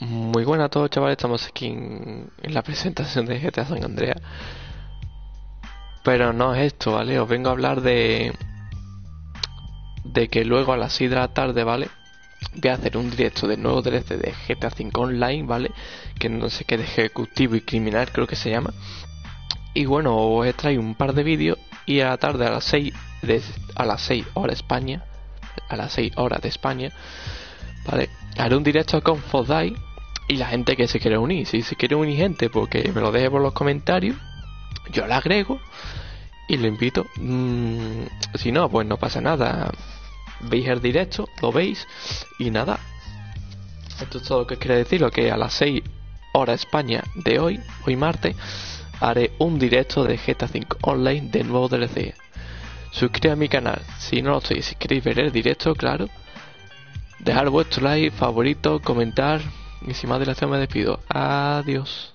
Muy buenas a todos chavales, estamos aquí en, la presentación de GTA San Andrea Pero no es esto, ¿vale? Os vengo a hablar de... De que luego a las 6 de la tarde, ¿vale? Voy a hacer un directo de nuevo DLC de GTA 5 Online, ¿vale? Que no sé qué de ejecutivo y criminal creo que se llama Y bueno, os he traído un par de vídeos Y a la tarde a las 6 de, A las 6 horas España A las 6 horas de España ¿Vale? Haré un directo con Fodai y la gente que se quiere unir. Si se quiere unir gente, porque me lo deje por los comentarios, yo la agrego y lo invito. Mm, si no, pues no pasa nada. Veis el directo, lo veis y nada. Esto es todo lo que quiero decir, lo que a las 6 horas España de hoy, hoy martes, haré un directo de GTA 5 online de nuevo DLC. Suscríbete a mi canal si no lo estoy, si queréis ver el directo, claro. Dejar vuestro like, favorito, comentar y sin más dilación me despido. Adiós.